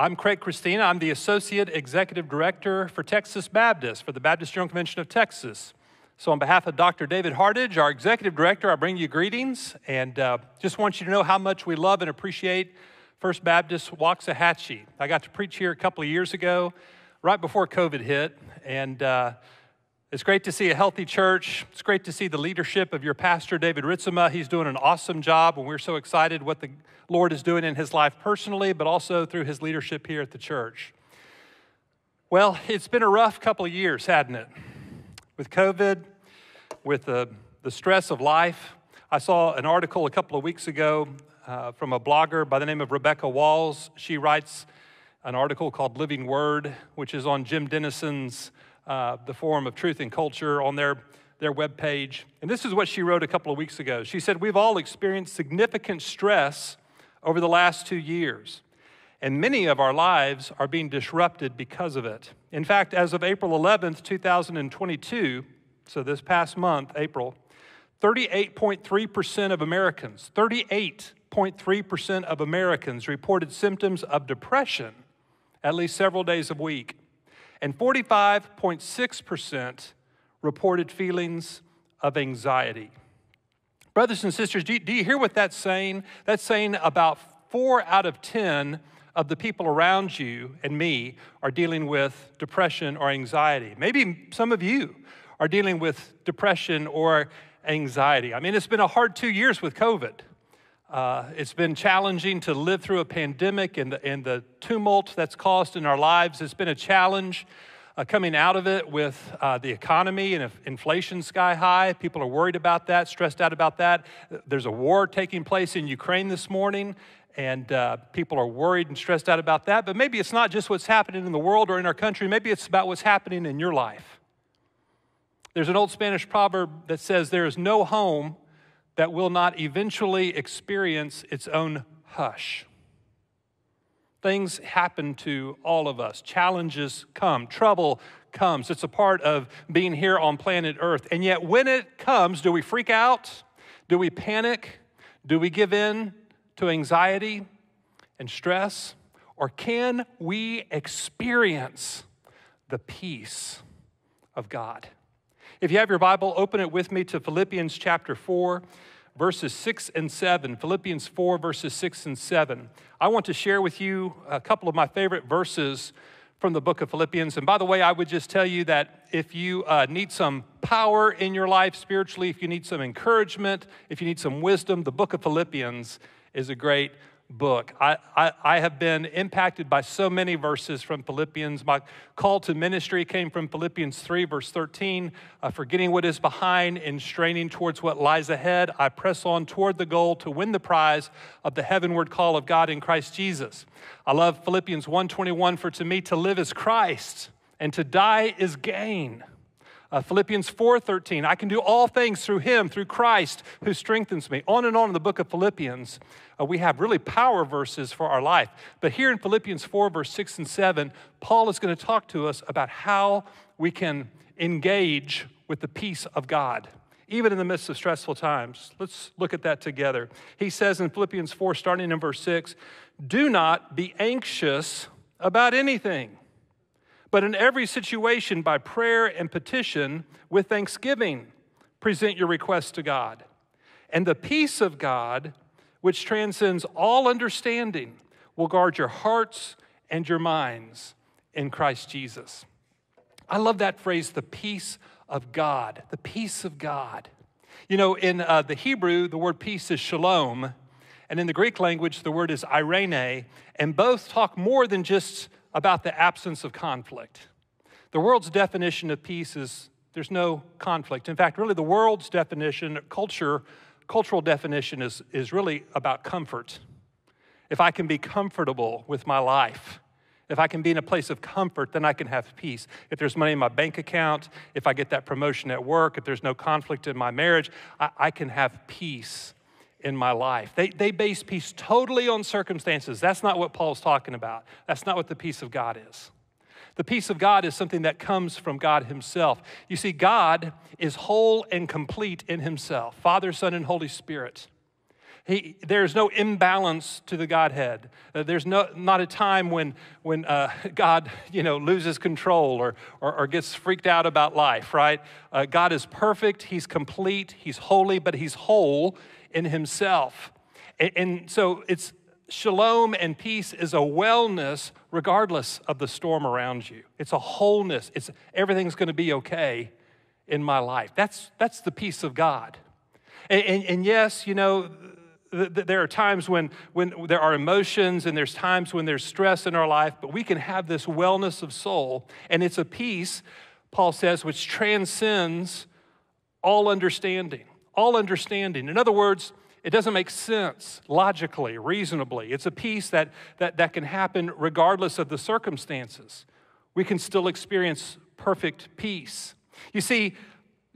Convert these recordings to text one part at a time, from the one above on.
I'm Craig Christina. I'm the Associate Executive Director for Texas Baptist for the Baptist General Convention of Texas. So, on behalf of Dr. David Hardage, our Executive Director, I bring you greetings and uh, just want you to know how much we love and appreciate First Baptist Waxahachie. I got to preach here a couple of years ago, right before COVID hit, and uh, it's great to see a healthy church. It's great to see the leadership of your pastor, David Ritzema. He's doing an awesome job, and we're so excited what the Lord is doing in his life personally, but also through his leadership here at the church. Well, it's been a rough couple of years, hadn't it? With COVID, with the, the stress of life. I saw an article a couple of weeks ago uh, from a blogger by the name of Rebecca Walls. She writes an article called Living Word, which is on Jim Denison's uh, the Forum of Truth and Culture on their, their webpage. And this is what she wrote a couple of weeks ago. She said, We've all experienced significant stress over the last two years, and many of our lives are being disrupted because of it. In fact, as of April 11th, 2022, so this past month, April, 38.3% of Americans, 38.3% of Americans reported symptoms of depression at least several days a week and 45.6% reported feelings of anxiety. Brothers and sisters, do you, do you, hear what that's saying? That's saying about four out of 10 of the people around you and me are dealing with depression or anxiety. Maybe some of you are dealing with depression or anxiety. I mean, it's been a hard two years with COVID. Uh, it's been challenging to live through a pandemic and the, and the tumult that's caused in our lives. It's been a challenge uh, coming out of it with uh, the economy and inflation sky high. People are worried about that, stressed out about that. There's a war taking place in Ukraine this morning, and uh, people are worried and stressed out about that. But maybe it's not just what's happening in the world or in our country, maybe it's about what's happening in your life. There's an old Spanish proverb that says, There is no home that will not eventually experience its own hush. Things happen to all of us. Challenges come, trouble comes. It's a part of being here on planet Earth. And yet, when it comes, do we freak out? Do we panic? Do we give in to anxiety and stress? Or can we experience the peace of God? If you have your Bible, open it with me to Philippians chapter 4, verses 6 and 7. Philippians 4, verses 6 and 7. I want to share with you a couple of my favorite verses from the book of Philippians. And by the way, I would just tell you that if you uh, need some power in your life spiritually, if you need some encouragement, if you need some wisdom, the book of Philippians is a great book. I, I, I, have been impacted by so many verses from Philippians. My call to ministry came from Philippians 3, verse 13. Uh, forgetting what is behind and straining towards what lies ahead, I press on toward the goal to win the prize of the heavenward call of God in Christ Jesus. I love Philippians 1:21 for to me to live is Christ and to die is gain. Uh, Philippians 4:13, I can do all things through him, through Christ who strengthens me. On and on in the book of Philippians, uh, we have really power verses for our life. But here in Philippians 4 verse 6 and 7, Paul is going to talk to us about how we can engage with the peace of God even in the midst of stressful times. Let's look at that together. He says in Philippians 4 starting in verse 6, "Do not be anxious about anything." But in every situation, by prayer and petition, with thanksgiving, present your requests to God. And the peace of God, which transcends all understanding, will guard your hearts and your minds in Christ Jesus. I love that phrase, the peace of God. The peace of God. You know, in uh, the Hebrew, the word peace is shalom, and in the Greek language, the word is eirene, and both talk more than just about the absence of conflict. The world's definition of peace is there's no conflict. In fact, really, the world's definition, culture, cultural definition is, is really about comfort. If I can be comfortable with my life, if I can be in a place of comfort, then I can have peace. If there's money in my bank account, if I get that promotion at work, if there's no conflict in my marriage, I, I can have peace in my life. They, they base peace totally on circumstances. That's not what Paul's talking about. That's not what the peace of God is. The peace of God is something that comes from God Himself. You see, God is whole and complete in Himself Father, Son, and Holy Spirit. He, there's no imbalance to the Godhead. Uh, there's no, not a time when, when uh, God you know, loses control or, or, or, gets freaked out about life, right? Uh, God is perfect, He's complete, He's holy, but He's whole in Himself. And, and so it's shalom and peace is a wellness regardless of the storm around you. It's a wholeness. It's everything's going to be okay in my life. That's, that's the peace of God. And, and, and yes, you know, there are times when, when there are emotions and there's times when there's stress in our life, but we can have this wellness of soul. And it's a peace, Paul says, which transcends all understanding. All understanding. In other words, it doesn't make sense logically, reasonably. It's a peace that, that, that can happen regardless of the circumstances. We can still experience perfect peace. You see,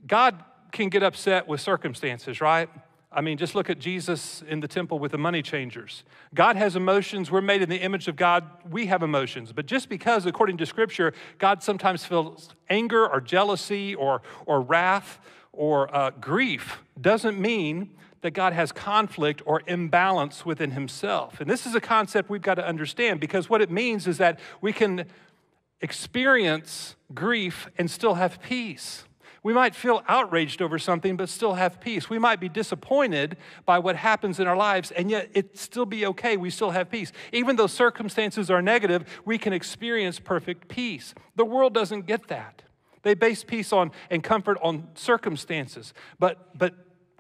God can get upset with circumstances, right? I mean, just look at Jesus in the temple with the money changers. God has emotions. We're made in the image of God. We have emotions. But just because, according to Scripture, God sometimes feels anger or jealousy or, or wrath or uh, grief doesn't mean that God has conflict or imbalance within Himself. And this is a concept we've got to understand because what it means is that we can experience grief and still have peace. We might feel outraged over something, but still have peace. We might be disappointed by what happens in our lives, and yet it still be okay. We still have peace. Even though circumstances are negative, we can experience perfect peace. The world doesn't get that. They base peace on and comfort on circumstances. But, but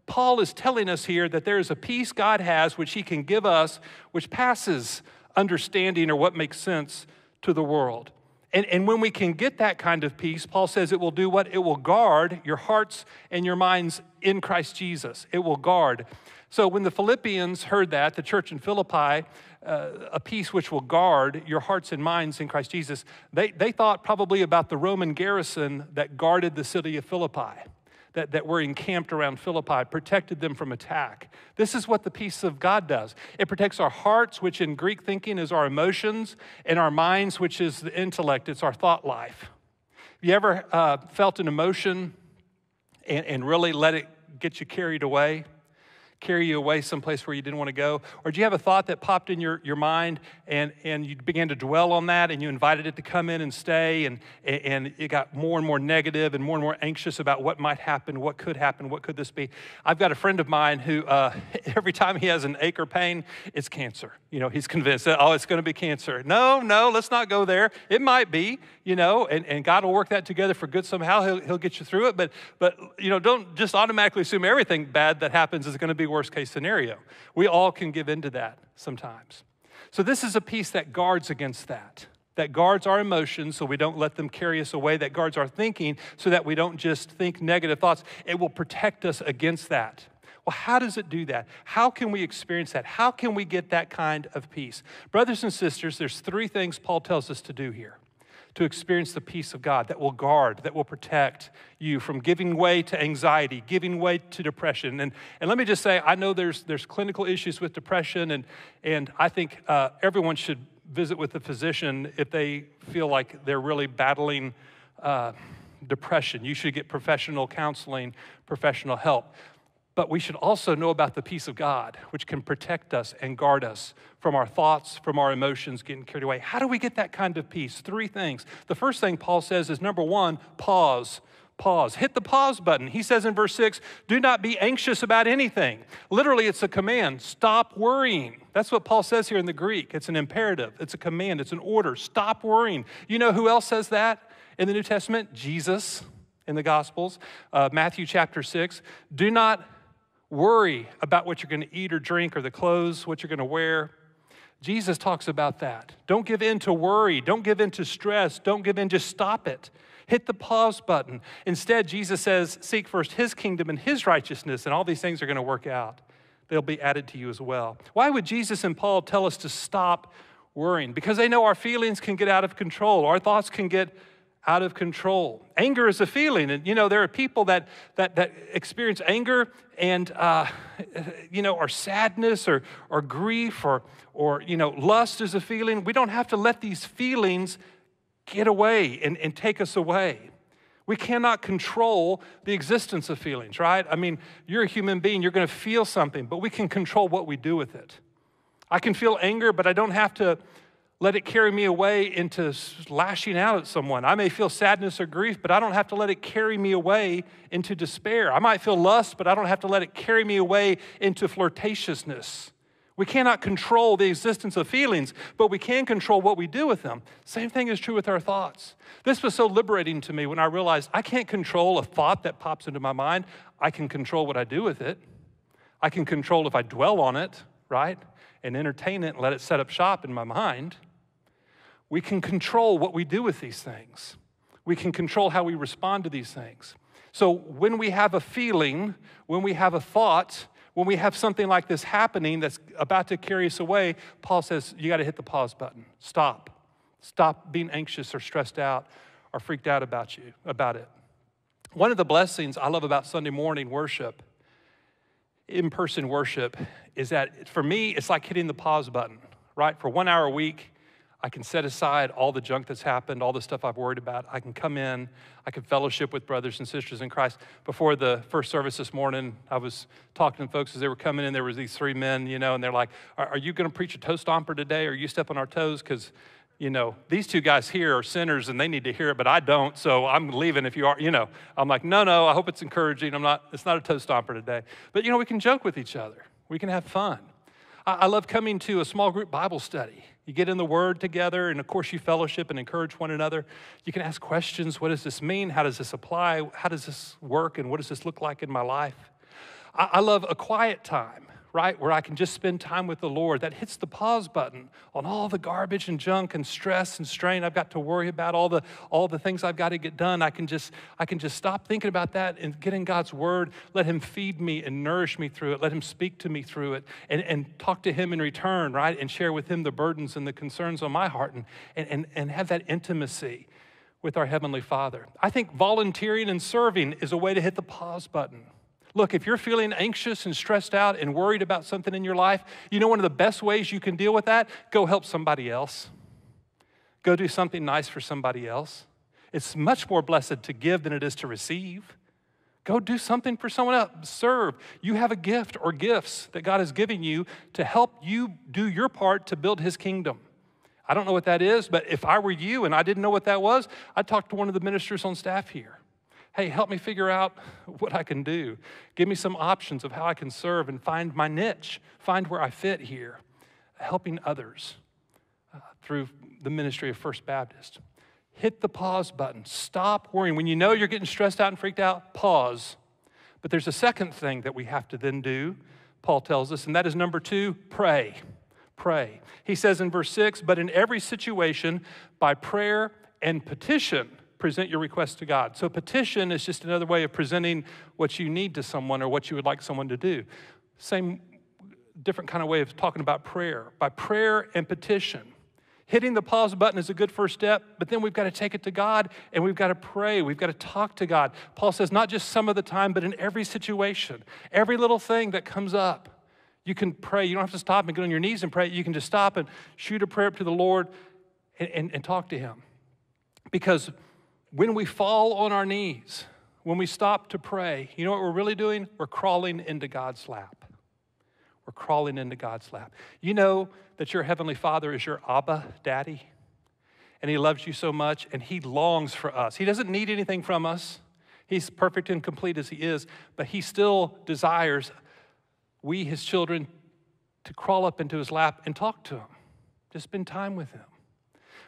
Paul is telling us here that there is a peace God has which he can give us, which passes understanding or what makes sense to the world. And, and when we can get that kind of peace, Paul says it will do what? It will guard your hearts and your minds in Christ Jesus. It will guard. So when the Philippians heard that, the church in Philippi, uh, a peace which will guard your hearts and minds in Christ Jesus, they, they thought probably about the Roman garrison that guarded the city of Philippi that, that were encamped around Philippi, protected them from attack. This is what the peace of God does it protects our hearts, which in Greek thinking is our emotions, and our minds, which is the intellect, it's our thought life. Have you ever uh, felt an emotion and, and really let it get you carried away? Carry you away someplace where you didn't want to go? Or do you have a thought that popped in your, your mind and, and you began to dwell on that and you invited it to come in and stay and, and it got more and more negative and more and more anxious about what might happen, what could happen, what could this be? I've got a friend of mine who uh, every time he has an ache or pain, it's cancer. You know, he's convinced that, oh, it's going to be cancer. No, no, let's not go there. It might be, you know, and, and God will work that together for good somehow. He'll, he'll get you through it. But, but, you know, don't just automatically assume everything bad that happens is going to be worst case scenario. We all can give into that sometimes. So, this is a peace that guards against that, that guards our emotions so we don't let them carry us away, that guards our thinking so that we don't just think negative thoughts. It will protect us against that. Well, how does it do that? How can we experience that? How can we get that kind of peace? Brothers and sisters, there's three things Paul tells us to do here to experience the peace of God that will guard, that will protect you from giving way to anxiety, giving way to depression. And, and let me just say, I know there's, there's clinical issues with depression, and, and I think uh, everyone should visit with a physician if they feel like they're really battling uh, depression. You should get professional counseling, professional help. But we should also know about the peace of God, which can protect us and guard us from our thoughts, from our emotions getting carried away. How do we get that kind of peace? Three things. The first thing Paul says is number one, pause. Pause. Hit the pause button. He says in verse six, do not be anxious about anything. Literally, it's a command. Stop worrying. That's what Paul says here in the Greek. It's an imperative, it's a command, it's an order. Stop worrying. You know who else says that in the New Testament? Jesus in the Gospels, uh, Matthew chapter 6. Do not worry about what you're going to eat or drink or the clothes, what you're going to wear. Jesus talks about that. Don't give in to worry. Don't give in to stress. Don't give in. Just stop it. Hit the pause button. Instead, Jesus says, Seek first his kingdom and his righteousness, and all these things are going to work out. They'll be added to you as well. Why would Jesus and Paul tell us to stop worrying? Because they know our feelings can get out of control, our thoughts can get out of control. Anger is a feeling. And, you know, there are people that, that, that experience anger and, uh, you know, or sadness or, or grief or, or, you know, lust is a feeling. We don't have to let these feelings get away and, and take us away. We cannot control the existence of feelings, right? I mean, you're a human being, you're going to feel something, but we can control what we do with it. I can feel anger, but I don't have to let it carry me away into lashing out at someone. I may feel sadness or grief, but I don't have to let it carry me away into despair. I might feel lust, but I don't have to let it carry me away into flirtatiousness. We cannot control the existence of feelings, but we can control what we do with them. Same thing is true with our thoughts. This was so liberating to me when I realized I can't control a thought that pops into my mind. I can control what I do with it. I can control if I dwell on it, right? And entertain it and let it set up shop in my mind. We can control what we do with these things. We can control how we respond to these things. So when we have a feeling, when we have a thought, when we have something like this happening that's about to carry us away, Paul says, you got to hit the pause button. Stop. Stop being anxious or stressed out or freaked out about you about it. One of the blessings I love about Sunday morning worship, in-person worship, is that for me, it's like hitting the pause button, right? For one hour a week, I can set aside all the junk that's happened, all the stuff I've worried about. I can come in, I can fellowship with brothers and sisters in Christ. Before the first service this morning, I was talking to folks as they were coming in. There was these three men, you know, and they're like, "Are, are you going to preach a toe stomper today? Are you stepping on our toes?" Because you know, these two guys here are sinners and they need to hear it, but I don't, so I'm leaving if you are, you know. I'm like, no, no, I hope it's encouraging. I'm not, it's not a toe stomper today. But, you know, we can joke with each other. We can have fun. I, I love coming to a small group Bible study. You get in the Word together, and of course, you fellowship and encourage one another. You can ask questions What does this mean? How does this apply? How does this work? And what does this look like in my life? I, I love a quiet time right? Where I can just spend time with the Lord. That hits the pause button on all the garbage and junk and stress and strain I've got to worry about, all the, all the things I've got to get done. I can, just, I can just stop thinking about that and get in God's Word. Let Him feed me and nourish me through it. Let Him speak to me through it and, and talk to Him in return, right? And share with Him the burdens and the concerns on my heart and, and, and, and have that intimacy with our Heavenly Father. I think volunteering and serving is a way to hit the pause button. Look, if you're feeling anxious and stressed out and worried about something in your life, you know one of the best ways you can deal with that? Go help somebody else. Go do something nice for somebody else. It's much more blessed to give than it is to receive. Go do something for someone else. Serve. You have a gift or gifts that God is giving you to help you do your part to build His kingdom. I don't know what that is, but if I were you and I didn't know what that was, I'd talk to one of the ministers on staff here hey, help me figure out what I can do. Give me some options of how I can serve and find my niche, find where I fit here, helping others uh, through the ministry of First Baptist. Hit the pause button. Stop worrying. When you know you're getting stressed out and freaked out, pause. But there's a second thing that we have to then do, Paul tells us, and that is number two pray. Pray. He says in verse six, but in every situation, by prayer and petition, present your request to God. So, petition is just another way of presenting what you need to someone or what you would like someone to do. Same, different kind of way of talking about prayer. By prayer and petition. Hitting the pause button is a good first step, but then we've got to take it to God and we've got to pray. We've got to talk to God. Paul says, not just some of the time, but in every situation, every little thing that comes up. You can pray. You don't have to stop and get on your knees and pray. You can just stop and shoot a prayer up to the Lord and, and, and talk to Him. Because when we fall on our knees, when we stop to pray, you know what we're really doing? We're crawling into God's lap. We're crawling into God's lap. You know that your Heavenly Father is your Abba Daddy, and He loves you so much, and He longs for us. He doesn't need anything from us. He's perfect and complete as He is, but He still desires we, His children, to crawl up into His lap and talk to Him, to spend time with Him.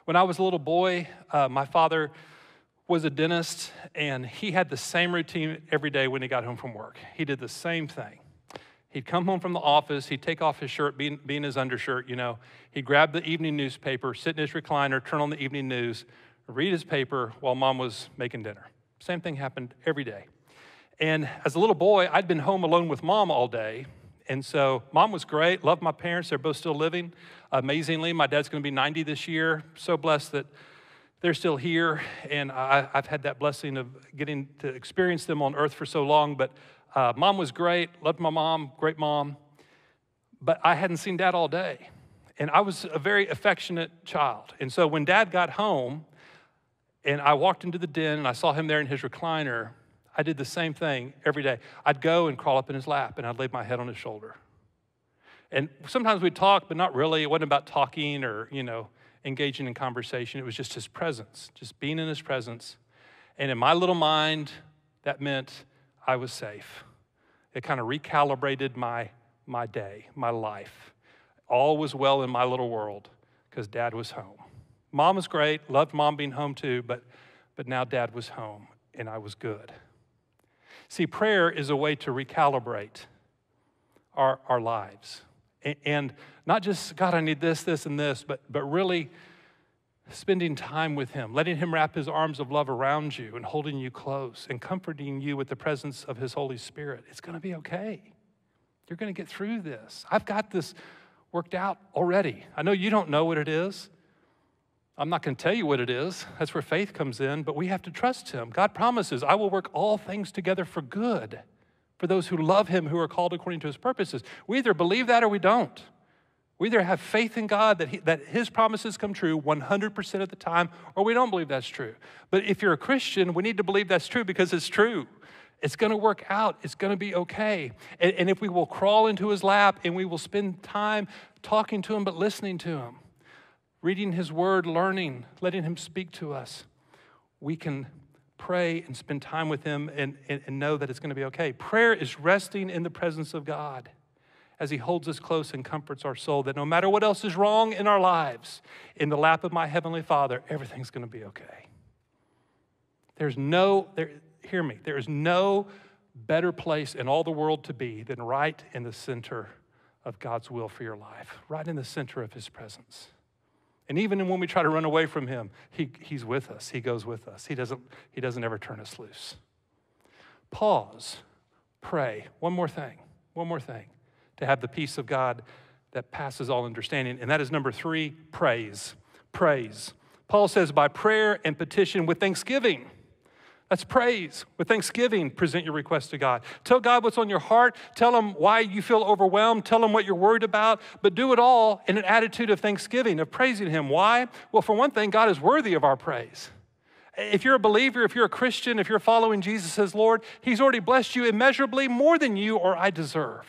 When I was a little boy, uh, my father was a dentist, and he had the same routine every day when he got home from work. He did the same thing. He'd come home from the office, he'd take off his shirt, be in, his undershirt, you know. He'd grab the evening newspaper, sit in his recliner, turn on the evening news, read his paper while mom was making dinner. Same thing happened every day. And as a little boy, I'd been home alone with mom all day. And so mom was great, loved my parents, they're both still living. Amazingly, my dad's gonna be 90 this year. So blessed that they're still here, and I, have had that blessing of getting to experience them on earth for so long. But uh, mom was great, loved my mom, great mom. But I hadn't seen dad all day. And I was a very affectionate child. And so when dad got home, and I walked into the den and I saw him there in his recliner, I did the same thing every day. I'd go and crawl up in his lap and I'd lay my head on his shoulder. And sometimes we'd talk, but not really. It wasn't about talking or, you know, engaging in conversation. It was just his presence, just being in his presence. And in my little mind, that meant I was safe. It kind of recalibrated my, my day, my life. All was well in my little world because dad was home. Mom was great, loved mom being home too, but, but now dad was home and I was good. See, prayer is a way to recalibrate our, our lives. And, not just, God, I need this, this, and this, but, but really spending time with Him, letting Him wrap His arms of love around you and holding you close and comforting you with the presence of His Holy Spirit. It's going to be okay. You're going to get through this. I've got this worked out already. I know you don't know what it is. I'm not going to tell you what it is. That's where faith comes in, but we have to trust Him. God promises, I will work all things together for good for those who love Him, who are called according to His purposes. We either believe that or we don't. We either have faith in God that, he, that His promises come true 100% of the time, or we don't believe that's true. But if you're a Christian, we need to believe that's true because it's true. It's going to work out. It's going to be okay. And, and if we will crawl into His lap and we will spend time talking to Him, but listening to Him, reading His Word, learning, letting Him speak to us, we can pray and spend time with Him and, and, and know that it's going to be okay. Prayer is resting in the presence of God as He holds us close and comforts our soul that no matter what else is wrong in our lives, in the lap of my Heavenly Father, everything's going to be okay. There's no, there, hear me, there is no better place in all the world to be than right in the center of God's will for your life, right in the center of His presence. And even when we try to run away from him, he, he's with us. He goes with us. He doesn't, he doesn't ever turn us loose. Pause, pray. One more thing, one more thing to have the peace of God that passes all understanding. And that is number three praise. Praise. Paul says, by prayer and petition with thanksgiving. That's praise. With thanksgiving, present your request to God. Tell God what's on your heart. Tell Him why you feel overwhelmed. Tell Him what you're worried about. But do it all in an attitude of thanksgiving, of praising Him. Why? Well, for one thing, God is worthy of our praise. If you're a believer, if you're a Christian, if you're following Jesus as Lord, He's already blessed you immeasurably more than you or I deserve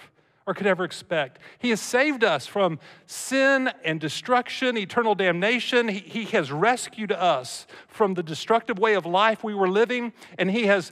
or could ever expect. He has saved us from sin and destruction, eternal damnation. He, he, has rescued us from the destructive way of life we were living, and He has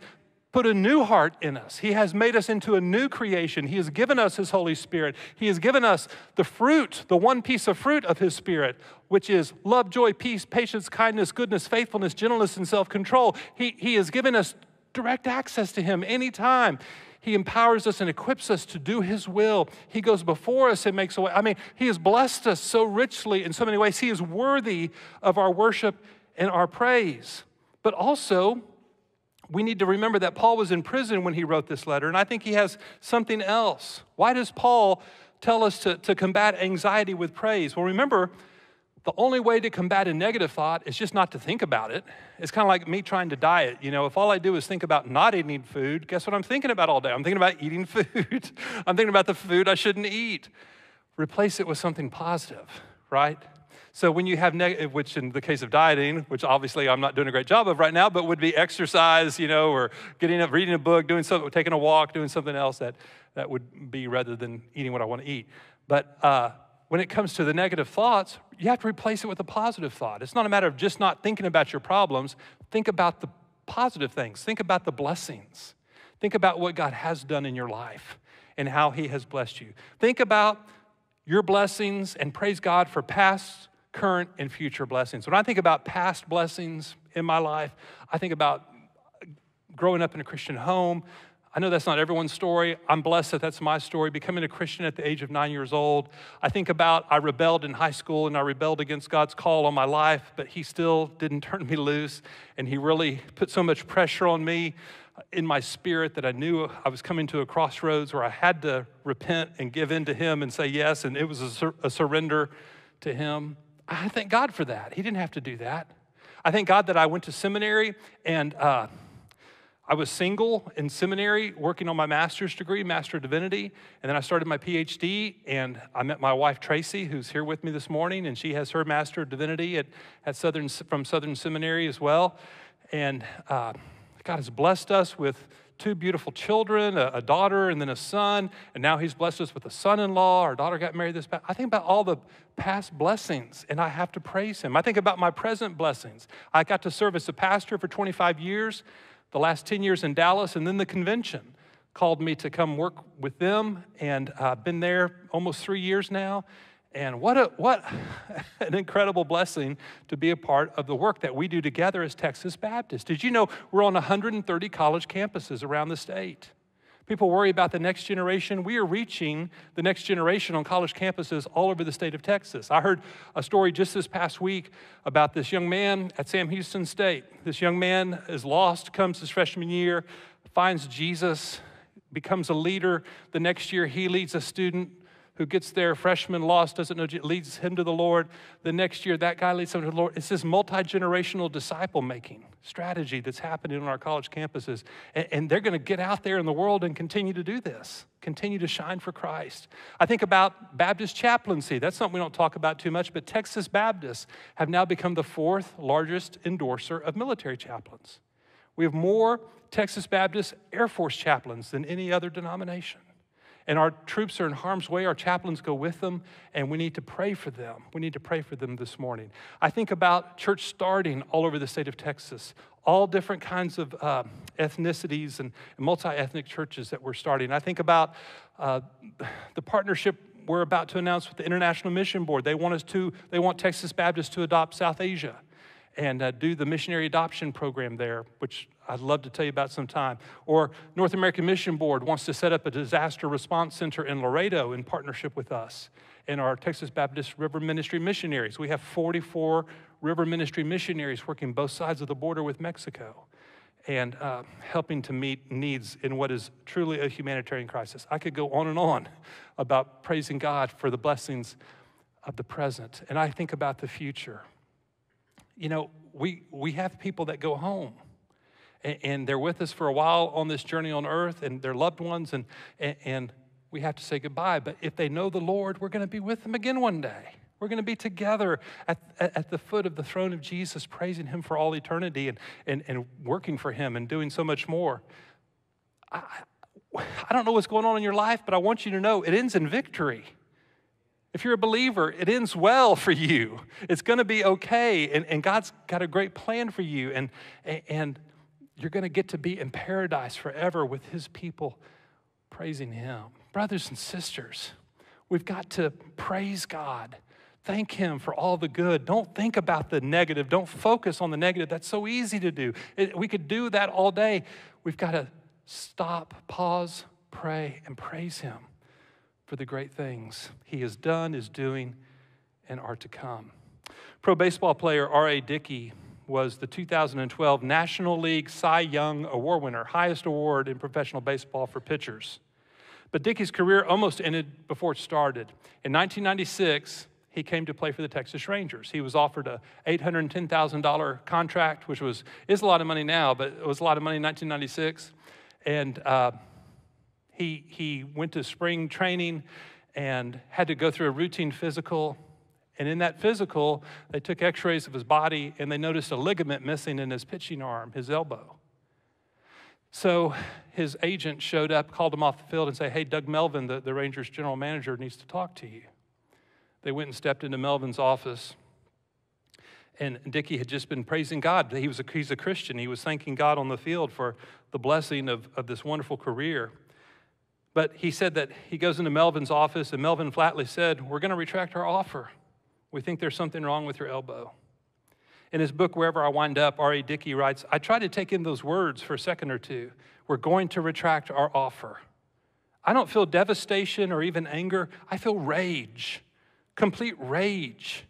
put a new heart in us. He has made us into a new creation. He has given us His Holy Spirit. He has given us the fruit, the one piece of fruit of His Spirit, which is love, joy, peace, patience, kindness, goodness, faithfulness, gentleness, and self control. He, he has given us direct access to Him anytime. He empowers us and equips us to do His will. He goes before us and makes a way. I mean, He has blessed us so richly in so many ways. He is worthy of our worship and our praise. But also, we need to remember that Paul was in prison when he wrote this letter, and I think he has something else. Why does Paul tell us to, to combat anxiety with praise? Well, remember, the only way to combat a negative thought is just not to think about it. It's kind of like me trying to diet. You know, if all I do is think about not eating food, guess what I'm thinking about all day? I'm thinking about eating food. I'm thinking about the food I shouldn't eat. Replace it with something positive, right? So when you have negative, which in the case of dieting, which obviously I'm not doing a great job of right now, but would be exercise, you know, or getting up, reading a book, doing something, taking a walk, doing something else that that would be rather than eating what I want to eat. But uh, when it comes to the negative thoughts, you have to replace it with a positive thought. It's not a matter of just not thinking about your problems. Think about the positive things, think about the blessings, think about what God has done in your life and how He has blessed you. Think about your blessings and praise God for past, current, and future blessings. When I think about past blessings in my life, I think about growing up in a Christian home, I know that's not everyone's story. I'm blessed that that's my story. Becoming a Christian at the age of nine years old. I think about I rebelled in high school and I rebelled against God's call on my life, but He still didn't turn me loose. And He really put so much pressure on me in my spirit that I knew I was coming to a crossroads where I had to repent and give in to Him and say yes. And it was a, sur- a surrender to Him. I thank God for that. He didn't have to do that. I thank God that I went to seminary and, uh, I was single in seminary working on my master's degree, Master of Divinity, and then I started my PhD and I met my wife Tracy, who's here with me this morning, and she has her Master of Divinity at, at Southern, from Southern Seminary as well. And uh, God has blessed us with two beautiful children, a, a, daughter and then a son, and now he's blessed us with a son-in-law. Our daughter got married this past. I think about all the past blessings, and I have to praise him. I think about my present blessings. I got to serve as a pastor for 25 years, the last 10 years in Dallas, and then the convention called me to come work with them, and I've uh, been there almost three years now. And what, a, what an incredible blessing to be a part of the work that we do together as Texas Baptists. Did you know we're on 130 college campuses around the state? People worry about the next generation. We are reaching the next generation on college campuses all over the state of Texas. I heard a story just this past week about this young man at Sam Houston State. This young man is lost, comes his freshman year, finds Jesus, becomes a leader. The next year, he leads a student who gets there, freshman, lost, doesn't know, leads him to the Lord. The next year, that guy leads him to the Lord. It's this multi generational disciple making strategy that's happening on our college campuses. And, and they're going to get out there in the world and continue to do this, continue to shine for Christ. I think about Baptist chaplaincy. That's something we don't talk about too much, but Texas Baptists have now become the fourth largest endorser of military chaplains. We have more Texas Baptist Air Force chaplains than any other denomination and our troops are in harm's way, our chaplains go with them, and we need to pray for them. We need to pray for them this morning. I think about church starting all over the state of Texas, all different kinds of uh, ethnicities and, multi ethnic churches that we're starting. I think about uh, the partnership we're about to announce with the International Mission Board. They want us to, they want Texas Baptists to adopt South Asia and uh, do the missionary adoption program there, which I'd love to tell you about sometime. Or North American Mission Board wants to set up a disaster response center in Laredo in partnership with us and our Texas Baptist River Ministry missionaries. We have 44 river ministry missionaries working both sides of the border with Mexico and uh, helping to meet needs in what is truly a humanitarian crisis. I could go on and on about praising God for the blessings of the present, and I think about the future you know, we, we have people that go home and, they're with us for a while on this journey on earth and their loved ones, and, and, we have to say goodbye. But if they know the Lord, we're going to be with them again one day. We're going to be together at, at, at, the foot of the throne of Jesus, praising Him for all eternity and, and, and working for Him and doing so much more. I, I don't know what's going on in your life, but I want you to know it ends in victory. If you're a believer, it ends well for you. It's going to be okay. And, and God's got a great plan for you. And, and you're going to get to be in paradise forever with His people praising Him. Brothers and sisters, we've got to praise God. Thank Him for all the good. Don't think about the negative. Don't focus on the negative. That's so easy to do. It, we could do that all day. We've got to stop, pause, pray, and praise Him for the great things he has done, is doing, and are to come. Pro baseball player R.A. Dickey was the 2012 National League Cy Young Award winner, highest award in professional baseball for pitchers. But Dickey's career almost ended before it started. In 1996, he came to play for the Texas Rangers. He was offered a $810,000 contract, which was is a lot of money now, but it was a lot of money in 1996. And uh, he, he went to spring training and had to go through a routine physical. And in that physical, they took x rays of his body and they noticed a ligament missing in his pitching arm, his elbow. So his agent showed up, called him off the field, and said, Hey, Doug Melvin, the, the Rangers general manager, needs to talk to you. They went and stepped into Melvin's office. And Dickey had just been praising God. He was a, he's a Christian. He was thanking God on the field for the blessing of, of this wonderful career. But he said that he goes into Melvin's office, and Melvin flatly said, We're going to retract our offer. We think there's something wrong with your elbow. In his book, Wherever I Wind Up, R.A. Dickey writes, I try to take in those words for a second or two. We're going to retract our offer. I don't feel devastation or even anger. I feel rage, complete rage.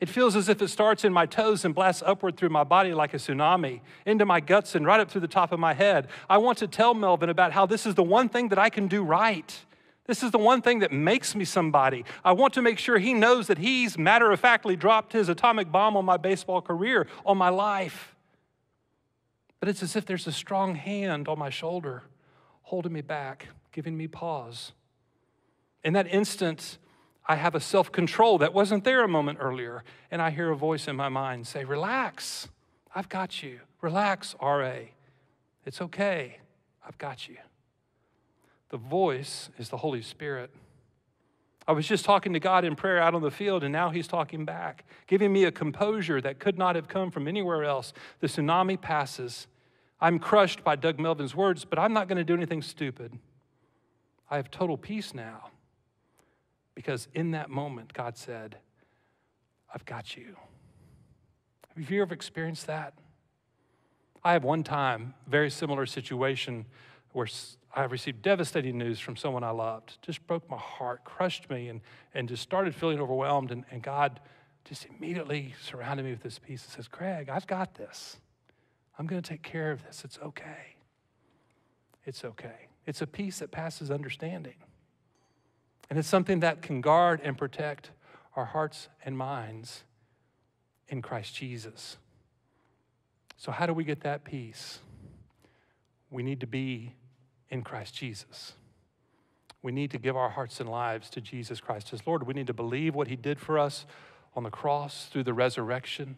It feels as if it starts in my toes and blasts upward through my body like a tsunami, into my guts and right up through the top of my head. I want to tell Melvin about how this is the one thing that I can do right. This is the one thing that makes me somebody. I want to make sure he knows that he's matter of factly dropped his atomic bomb on my baseball career, on my life. But it's as if there's a strong hand on my shoulder, holding me back, giving me pause. In that instant, I have a self control that wasn't there a moment earlier, and I hear a voice in my mind say, Relax, I've got you. Relax, R.A. It's okay, I've got you. The voice is the Holy Spirit. I was just talking to God in prayer out on the field, and now He's talking back, giving me a composure that could not have come from anywhere else. The tsunami passes. I'm crushed by Doug Melvin's words, but I'm not going to do anything stupid. I have total peace now because in that moment, God said, I've got you. Have you ever experienced that? I have one time, very similar situation where I received devastating news from someone I loved. Just broke my heart, crushed me, and, and just started feeling overwhelmed. And, and God just immediately surrounded me with this peace and says, Craig, I've got this. I'm going to take care of this. It's okay. It's okay. It's a peace that passes understanding. And it's something that can guard and protect our hearts and minds in Christ Jesus. So, how do we get that peace? We need to be in Christ Jesus. We need to give our hearts and lives to Jesus Christ as Lord. We need to believe what He did for us on the cross through the resurrection.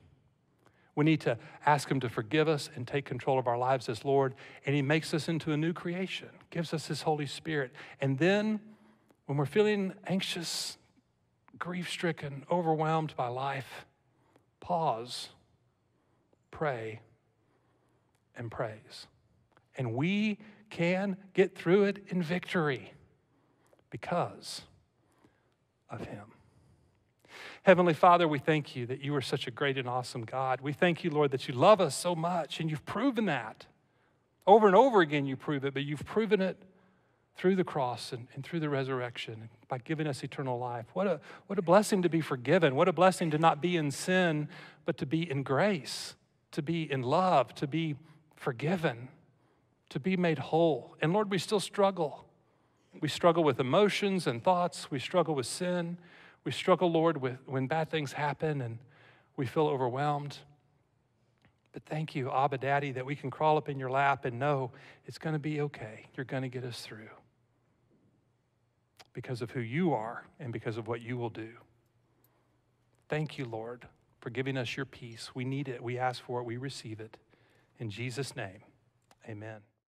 We need to ask Him to forgive us and take control of our lives as Lord. And He makes us into a new creation, gives us His Holy Spirit. And then, when we're feeling anxious, grief stricken, overwhelmed by life, pause, pray, and praise. And we can get through it in victory because of Him. Heavenly Father, we thank you that you are such a great and awesome God. We thank you, Lord, that you love us so much, and you've proven that. Over and over again, you prove it, but you've proven it through the cross and, and through the resurrection by giving us eternal life. What a, what a blessing to be forgiven. What a blessing to not be in sin, but to be in grace, to be in love, to be forgiven to be made whole. And Lord, we still struggle. We struggle with emotions and thoughts. We struggle with sin. We struggle, Lord, with when bad things happen and we feel overwhelmed. But thank you, Abba Daddy, that we can crawl up in your lap and know it's going to be okay. You're going to get us through because of who you are and because of what you will do. Thank you, Lord, for giving us your peace. We need it. We ask for it. We receive it. In Jesus' name, amen.